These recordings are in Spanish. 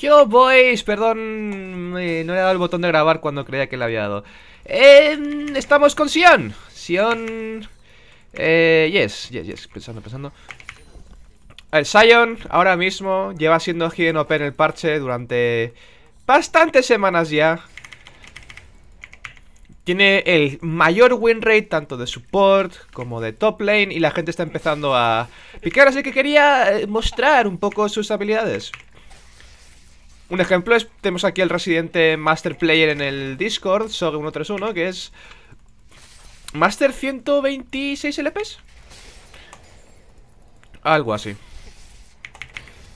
Yo boys, perdón, no le he dado el botón de grabar cuando creía que le había dado. Eh, estamos con Sion. Sion... Eh, yes, yes, yes, pensando, pensando. El Sion ahora mismo lleva siendo Hidden OP en el parche durante bastantes semanas ya. Tiene el mayor win rate tanto de support como de top lane y la gente está empezando a picar, así que quería eh, mostrar un poco sus habilidades. Un ejemplo es, tenemos aquí el residente Master Player en el Discord, Soge131, que es Master 126 LPs. Algo así.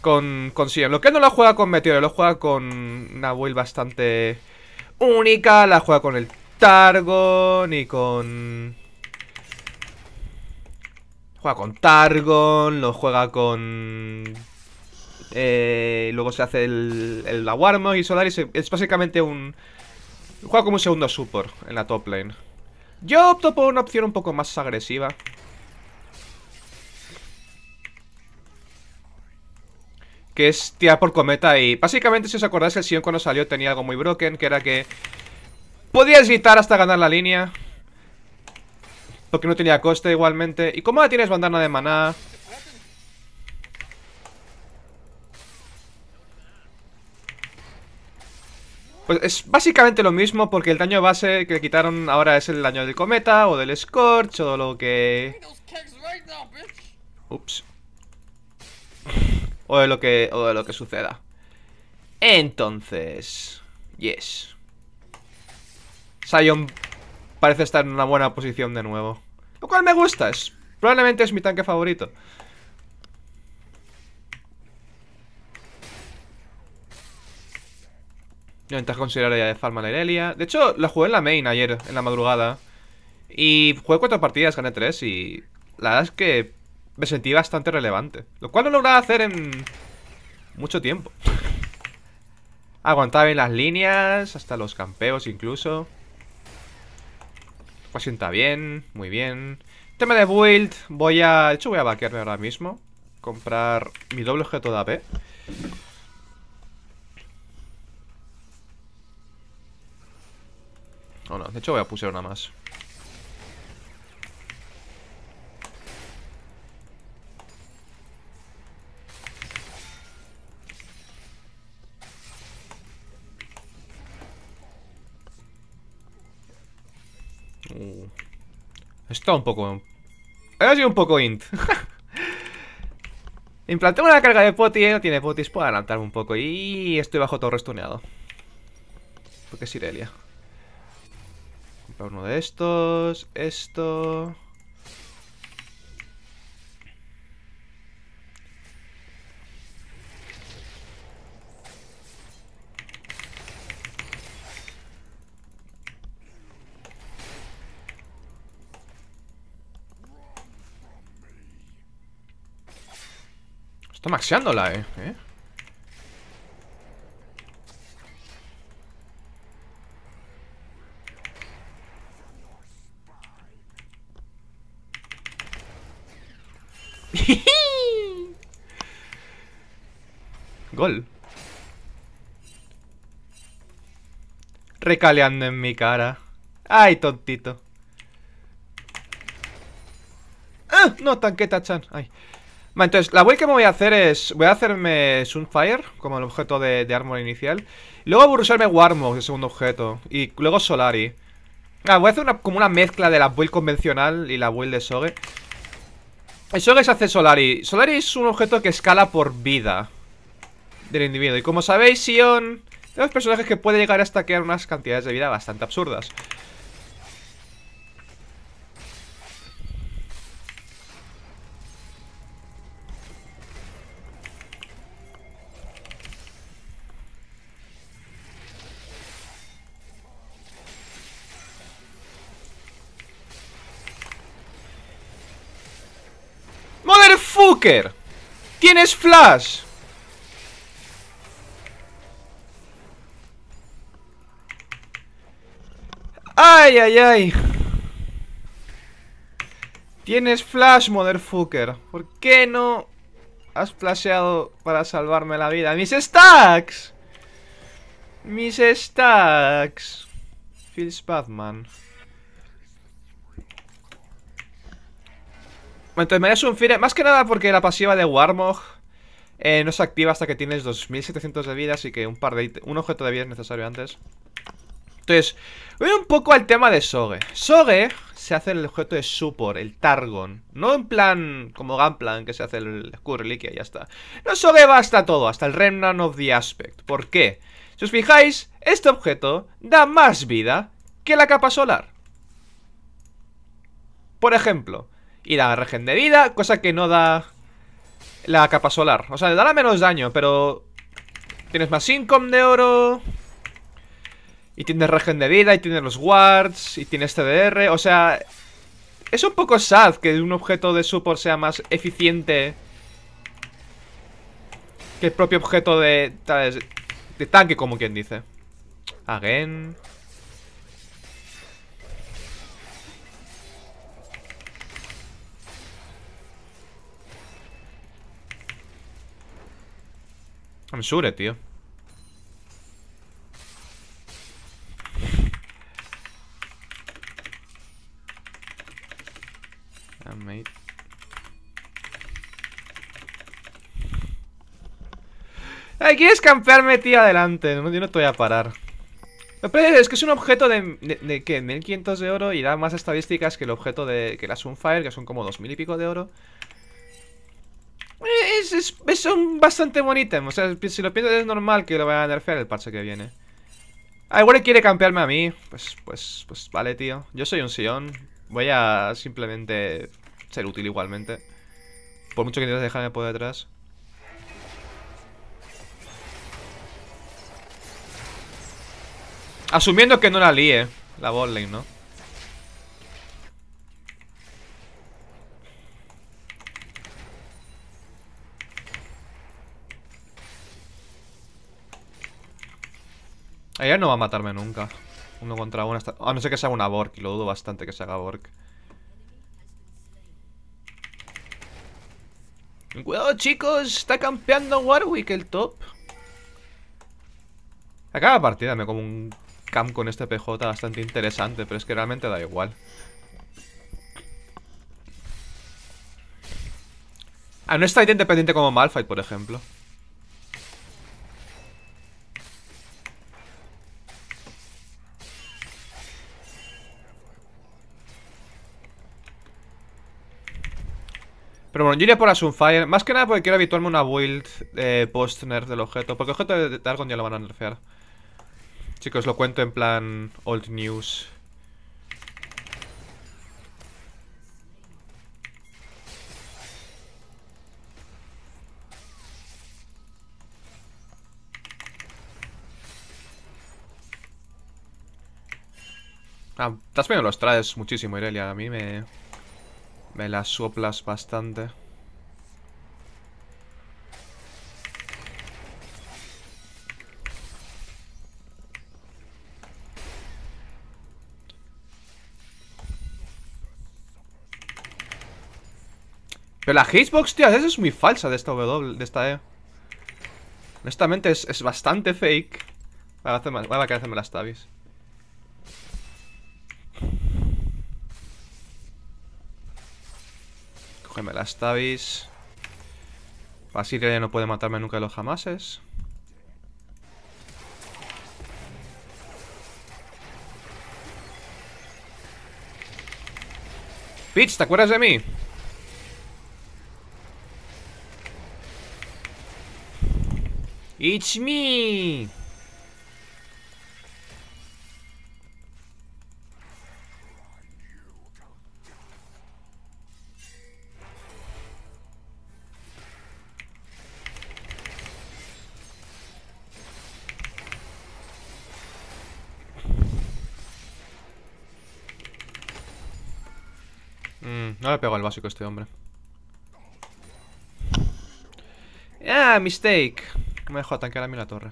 Con, con Lo que no lo juega con Meteor, lo juega con una build bastante única, la juega con el Targon y con... Juega con Targon, lo juega con eh, luego se hace el, el la Warmog y Solaris. Es básicamente un... Juega como un segundo support en la top lane. Yo opto por una opción un poco más agresiva. Que es tirar por cometa y... Básicamente, si os acordáis, el Sion cuando salió tenía algo muy broken, que era que... Podías gritar hasta ganar la línea. Porque no tenía coste igualmente. Y como ya tienes bandana de maná... Pues es básicamente lo mismo porque el daño base que le quitaron ahora es el daño del cometa o del scorch o lo que... Ups. O de lo que, o de lo que suceda. Entonces... Yes. Sion parece estar en una buena posición de nuevo. Lo cual me gusta, es, probablemente es mi tanque favorito. Yo ventaja consideraría de Farma la Irelia. De hecho, la jugué en la main ayer, en la madrugada. Y jugué cuatro partidas, gané tres y... La verdad es que me sentí bastante relevante. Lo cual no lograba hacer en... Mucho tiempo. Aguantaba bien las líneas, hasta los campeos incluso. Sienta bien, muy bien. Tema de build, voy a... De hecho voy a vaquearme ahora mismo. Comprar mi doble objeto de AP. De hecho voy a pusar una más. Uh. Está un poco... Ha sido un poco int. Implanté una carga de poti, no tiene potis, puedo adelantarme un poco Y estoy bajo todo restuneado Porque es Irelia uno de estos. Esto. Está maxeándola, eh. ¿Eh? Recaleando en mi cara. Ay, tontito. ¡Ah! No, tanqueta chan. Ay. Vale, entonces, la build que me voy a hacer es... Voy a hacerme Sunfire como el objeto de, armor inicial. Luego voy a usarme Warmog, el segundo objeto. Y luego Solari. Ah, voy a hacer una, como una mezcla de la build convencional y la build de Soge. Eso que se hace Solari. Solari es un objeto que escala por vida del individuo. Y como sabéis, Sion... Tenemos personajes que puede llegar a stackear unas cantidades de vida bastante absurdas. ¡Motherfucker! ¡Tienes flash! ¡Ay, ay, ay! Tienes flash, motherfucker ¿Por qué no has flasheado para salvarme la vida. ¡Mis stacks! Mis stacks. Feels Batman. Entonces me un fire. Más que nada porque la pasiva de Warmog eh, no se activa hasta que tienes 2700 de vida. Así que un par de un objeto de vida es necesario antes. Entonces, voy un poco al tema de Soge. Soge se hace el objeto de support, el Targon. No en plan como Gunplan, que se hace el escudo reliquia y ya está. No, Soge va hasta todo, hasta el Remnant of the Aspect. ¿Por qué? Si os fijáis, este objeto da más vida que la capa solar. Por ejemplo, y da regen de vida, cosa que no da la capa solar. O sea, le dará menos daño, pero tienes más income de oro. Y tienes regen de vida, y tienes los wards, y tienes TDR. O sea, es un poco sad que un objeto de support sea más eficiente que el propio objeto de, de tanque, como quien dice. Again. I'm sure, tío. Ah, mate. Ay, ¿quieres campearme, tío? Adelante. No, yo no te voy a parar. es que es un objeto de, de, de, ¿qué? 1500 de oro y da más estadísticas que el objeto de que la Sunfire, que son como 2000 y pico de oro. Es, es, son bastante. O sea, si lo piensas es normal que lo vaya a nerfear el parche que viene. Ah, igual quiere campearme a mí. Pues, pues, pues vale, tío. Yo soy un Sion. Voy a simplemente ser útil igualmente. Por mucho que intentes dejarme por detrás. Asumiendo que no la líe la botlane, ¿no? Ella no va a matarme nunca. Uno contra uno. A no ser que sea una Bork. Y lo dudo bastante que se haga Bork. Cuidado, chicos. Está campeando Warwick el top. Acaba partida me como un camp con este PJ bastante interesante. Pero es que realmente da igual. Ah, no está independiente como Malphite, por ejemplo. Bueno, yo iría por a Sunfire. Más que nada porque quiero habituarme una build eh, post-nerf del objeto. Porque el objeto de Targon ya lo van a nerfear. Chicos, lo cuento en plan old news. Ah, estás viendo los traes muchísimo, Irelia. A mí me... Me las soplas bastante. Pero la hitbox, tío, esa es muy falsa de esta W, de esta E. Honestamente es, bastante fake. Voy a, hacerme, voy a hacerme las tabis. Cógeme las tabis. Basilia ya no puede matarme nunca de los jamases. Pitch, ¿te acuerdas de mí? It's me. No le pego al básico este hombre. Ah, mistake. Me dejó tanquear a mí la torre.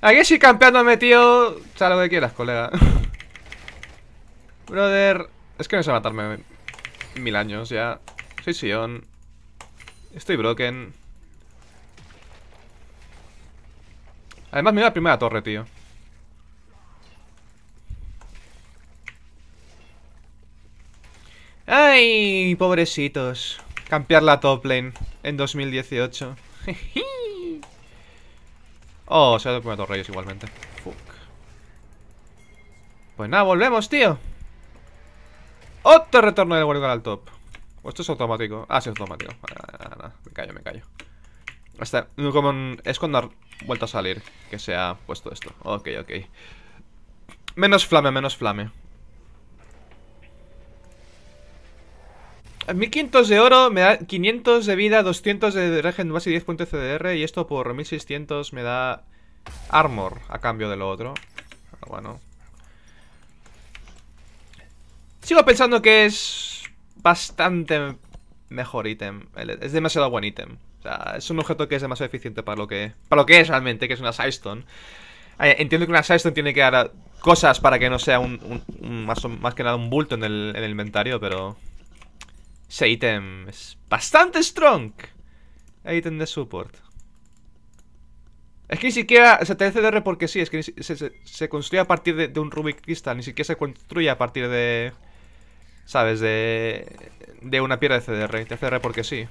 Aquí sí campeándome, tío. O sea, lo que quieras, colega. Brother. Es que no sé matarme mil años ya. Soy Sion. Estoy broken. Además, mira la primera torre, tío. Ay, pobrecitos. Campear la top lane en 2018. oh, se ha dado reyes igualmente. Fuck. Pues nada, volvemos, tío. Otro retorno del Warrior al top. ¿O esto es automático? Ah, sí, es automático. me callo, me callo. Hasta, como es cuando ha vuelto a salir que se ha puesto esto. Ok, ok. Menos flame, menos flame. 1500 de oro me da 500 de vida, 200 de regen base y 10 puntos CDR. Y esto por 1600 me da armor a cambio de lo otro. bueno. Sigo pensando que es bastante mejor ítem. Es demasiado buen ítem. O sea, es un objeto que es demasiado eficiente para lo que, para lo que es realmente, que es una Sidestone. Entiendo que una Sidestone tiene que dar cosas para que no sea un, más, más, que nada un bulto en el, en el inventario, pero ese ítem bastante strong. Ítem de support. Es que ni siquiera se te CDR porque sí, es que se, construye a partir de, un Rubik Crystal, ni siquiera se construye a partir de... ¿Sabes? De, de una piedra de CDR. CDR porque sí.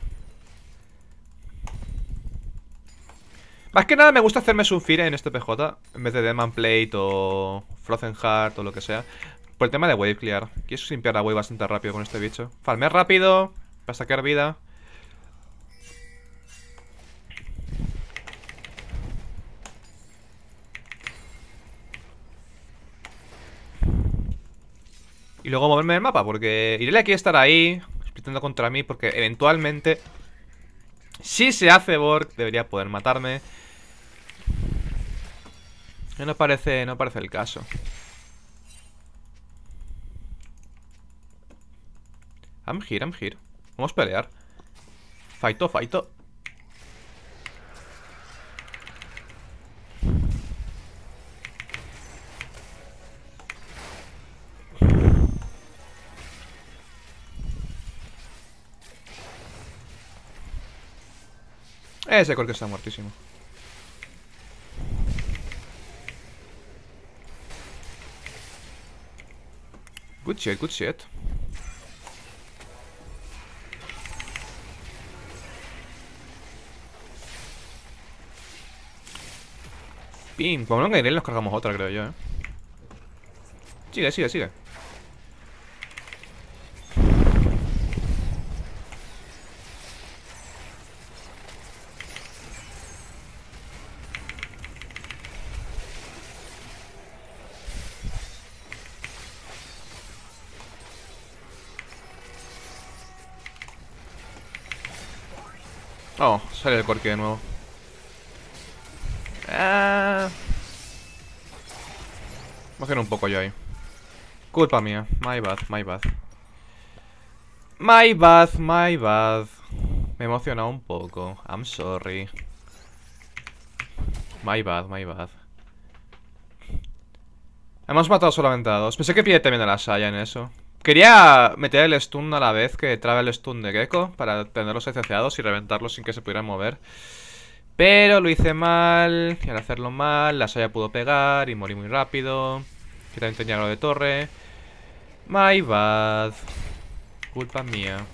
Más que nada me gusta hacerme Sunfire en este PJ En vez de Demon Plate o Frozen Heart o lo que sea por el tema de wave clear. Quiero limpiar la wave bastante rápido con este bicho. Farmear rápido. Para sacar vida. Y luego moverme del mapa, porque Irelia quiere estar ahí, splitando contra mí, porque eventualmente, si se hace Borg, debería poder matarme. No parece, no parece el caso. I'm here, I'm here. Vamos a pelear. Faito, faito. Ese que está muertísimo. Good shit, good shit. Pim, como no caeré, nos cargamos otra, creo yo, eh. Sigue, sigue, sigue. Oh, sale el corque de nuevo. Un poco yo ahí. Culpa mía. My bad, my bad. My bad, my bad. Me he emocionado un poco. I'm sorry. My bad, my bad. Hemos matado solamente a dos. Pensé que pide también a la Saya en eso. Quería meter el stun a la vez que trae el stun de Gecko para tenerlos asociados y reventarlos sin que se pudieran mover. Pero lo hice mal, y al hacerlo mal, la Saya pudo pegar y morí muy rápido. Que también tenía lo de torre. My bad. Culpa mía.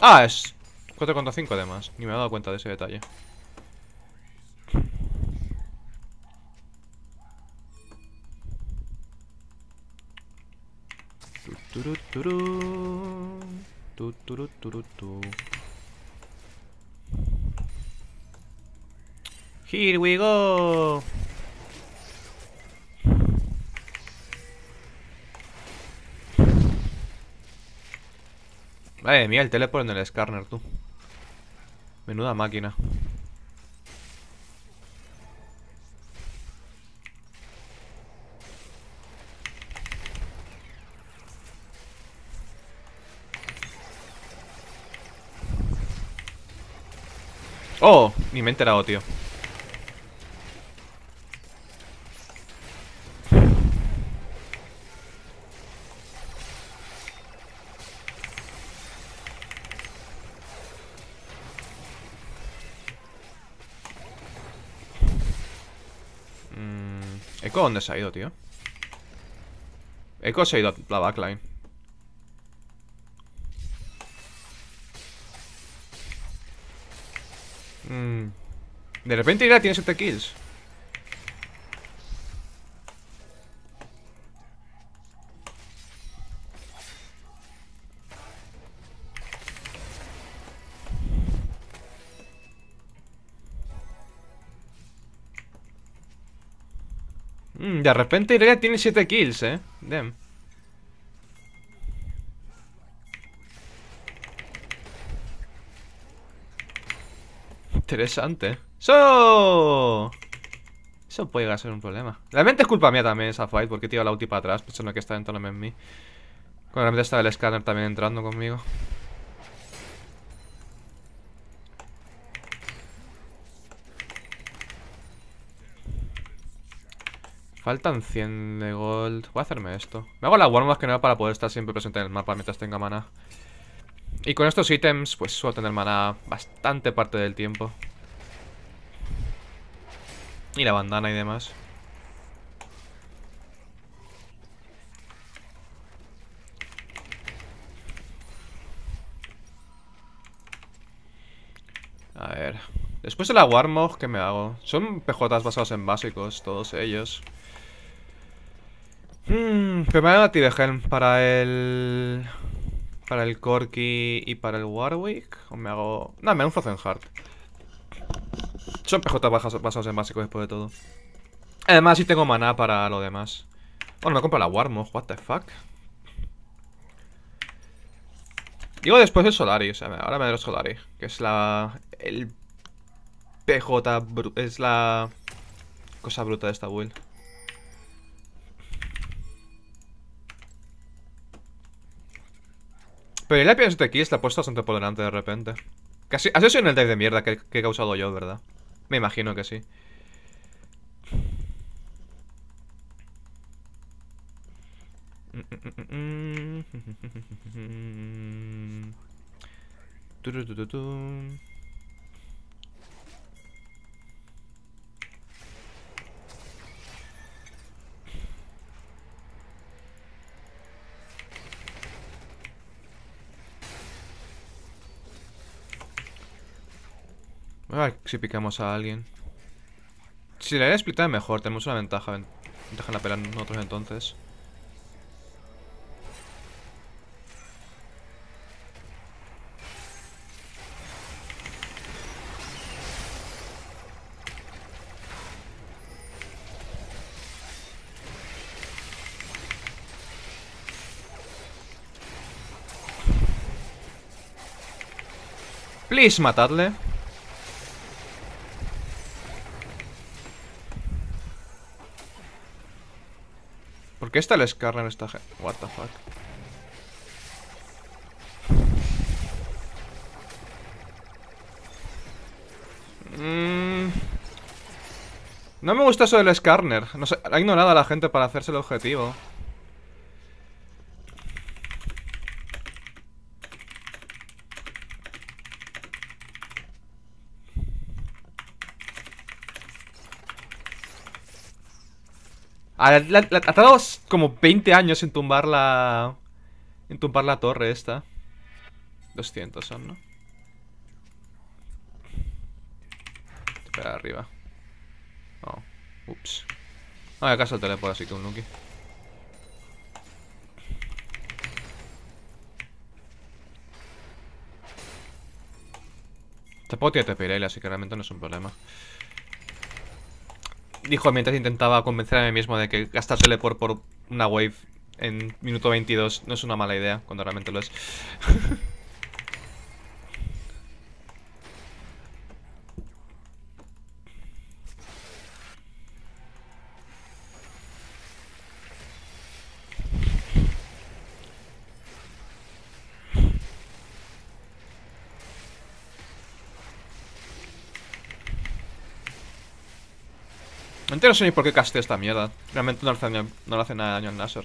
Ah, es 4.5 además. Ni me he dado cuenta de ese detalle. Here we go. Vale, mira el teleport en el scanner, tú. Menuda máquina. Oh, ni me he enterado, tío. ¿Eco dónde se ha ido, tío? Eco se ha ido a la backline. Mm. De repente Ira tiene 7 kills. De repente Irelia tiene 7 kills, eh. Damn. Interesante. ¡Eso! Eso puede llegar a ser un problema. Realmente es culpa mía también esa fight, porque he tirado la ulti para atrás, pensando que está dentro de mí. Cuando realmente estaba el escáner también entrando conmigo. Faltan 100 de gold. Voy a hacerme esto. Me hago la warm más que nada para poder estar siempre presente en el mapa mientras tenga mana. Y con estos ítems, pues suelo tener mana bastante parte del tiempo. Y la bandana y demás. A ver. Después de la Warmog, ¿qué me hago? Son PJs basados en básicos, todos ellos. Hmm, pero me hago a para el... Para el Corky y para el Warwick. O me hago... No, me hago un Frozen Heart. Son PJ basados en básicos después de todo. Además, sí tengo maná para lo demás. Bueno, me compro la Warmog, what the fuck. Digo después el Solari, o sea, ahora me doy el Solari. Que es la... El... PJ... Es la... Cosa bruta de esta build. Pero el API aquí está puesto bastante por delante de repente. Casi, ha sido en el dive de mierda que, he causado yo, ¿verdad? Me imagino que sí. A ver si picamos a alguien. Si la idea es mejor, tenemos una ventaja. Ventaja en la pelea nosotros entonces. Please, matadle. Qué está el Scarner esta gente? What the fuck. Mm. No me gusta eso del Scarner. No sé, ha ignorado a la gente para hacerse el objetivo. Ha, tardado como 20 años en tumbar la... En tumbar la torre esta. 200 son, ¿no? Espera, arriba. Oh, ups. Ah, acaso el teleport así que un Nuki. Tampoco tiene TP así que realmente no es un problema dijo mientras intentaba convencer a mí mismo de que gastar teleport por una wave en minuto 22 no es una mala idea, cuando realmente lo es. No sé ni por qué casté esta mierda. Realmente no le hace, nada daño al Nasor.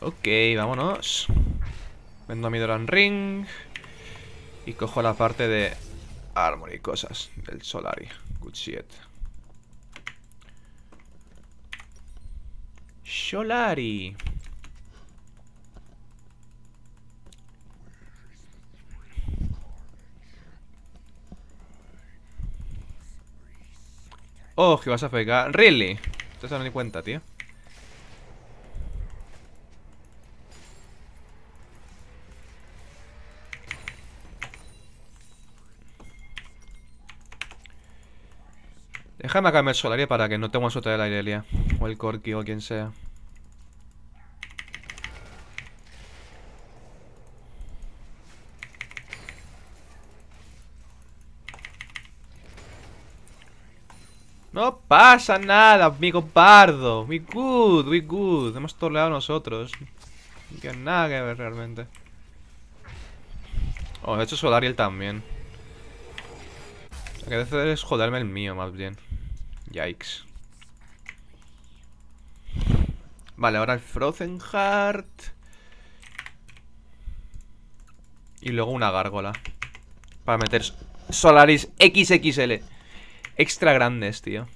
Ok, vámonos. Vendo mi Doran Ring. Y cojo la parte de armor y cosas del Solari. Good shit. Solari. Oh, que vas a pegar. Really? No das ni cuenta, tío. Déjame acá el solaria para que no tengamos otra del Airelia. O el Corki o quien sea. No pasa nada, amigo pardo. We good, we good. Hemos toleado nosotros. No tiene nada que ver realmente. Oh, de hecho Solariel también. Lo que debe hacer es joderme el mío, más bien. Yikes. Vale, ahora el Frozen Heart. Y luego una gárgola. Para meter Solaris XXL. Extra grandes, tío.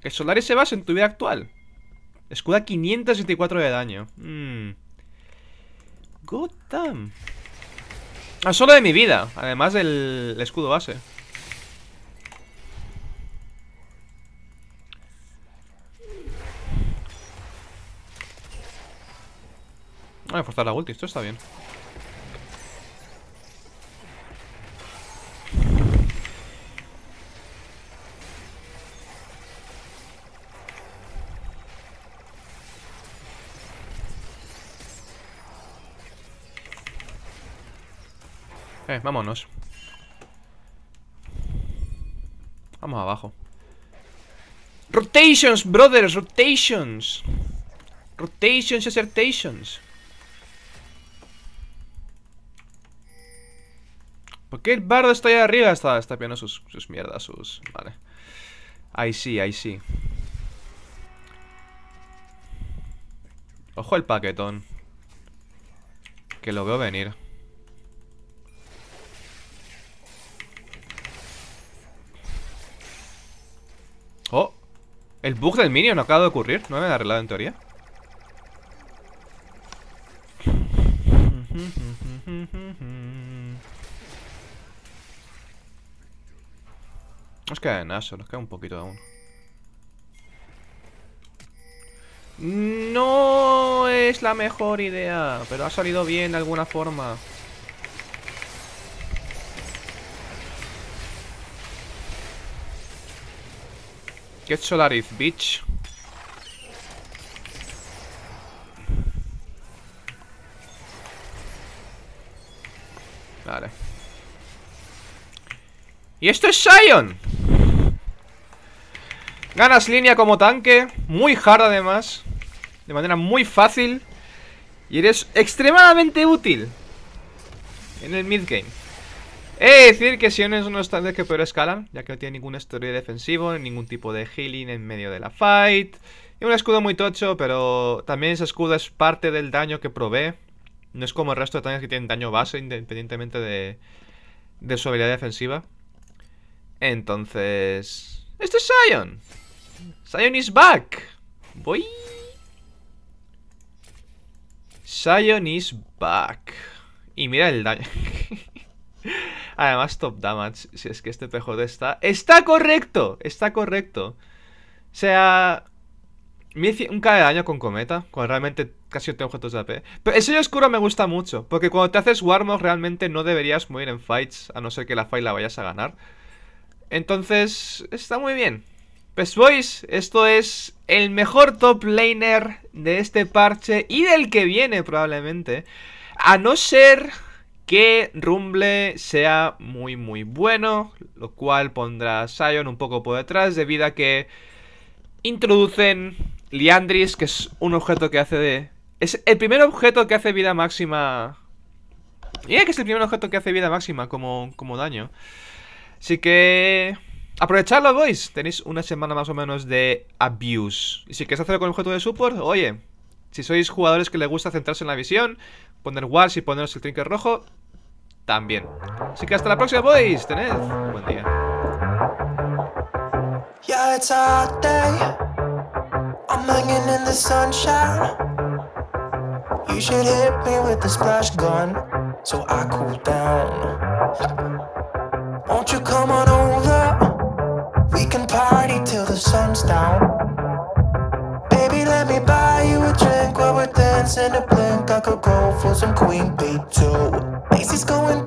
Que Solaris se basa en tu vida actual. Escuda 574 de daño. Mmm. Gotham. Ah, solo de mi vida. Además del escudo base. Voy a forzar la ulti, esto está bien. Eh, vámonos. Vamos abajo. Rotations, brothers, rotations. Rotations, acertations. ¿Por qué el bardo está ahí arriba? Está, está viendo sus, sus mierdas, sus... Vale. Ahí sí, ahí sí. Ojo el paquetón. Que lo veo venir. Oh. El bug del minion acaba de ocurrir. ¿No me ha arreglado en teoría? Nos queda de Naso, nos queda un poquito aún. No es la mejor idea, pero ha salido bien de alguna forma. Get Solaris, bitch. Vale. ¡Y esto es Sion! Ganas línea como tanque Muy hard además De manera muy fácil Y eres extremadamente útil En el mid game He de decir que Sion es uno de los tanques que peor escalan Ya que no tiene ningún historia defensivo Ningún tipo de healing en medio de la fight Y un escudo muy tocho Pero también ese escudo es parte del daño que provee No es como el resto de tanques que tienen daño base Independientemente de, de su habilidad defensiva Entonces... ¡Esto es Sion! Sion is back. Voy. Sion is back. Y mira el daño. Además, top damage. Si es que este PJ está. ¡Está correcto! Está correcto. O sea. Un K de daño con cometa. Cuando realmente casi tengo objetos de AP. Pero el sello oscuro me gusta mucho. Porque cuando te haces Warmog realmente no deberías morir en fights. A no ser que la fight la vayas a ganar. Entonces, está muy bien. Pues boys, esto es el mejor top laner de este parche y del que viene probablemente. A no ser que Rumble sea muy muy bueno, lo cual pondrá a Sion un poco por detrás debido a que introducen Liandris, que es un objeto que hace de... Es el primer objeto que hace vida máxima Y que es el primer objeto que hace vida máxima como, como daño. Así que... Aprovechadlo, boys. Tenéis una semana más o menos de abuse. Y si queréis hacerlo con el objeto de support, oye, si sois jugadores que les gusta centrarse en la visión, poner wars y poneros el trinket rojo, también. Así que hasta la próxima, boys. Tened buen día. Yeah, it's a day. I'm hanging in the sunshine. You should hit me with the splash gun so I cool down. Won't you come on over? We can party till the sun's down. Let me buy you a drink while we're dancing a blink. I could go for some Queen Bee too. Macy's going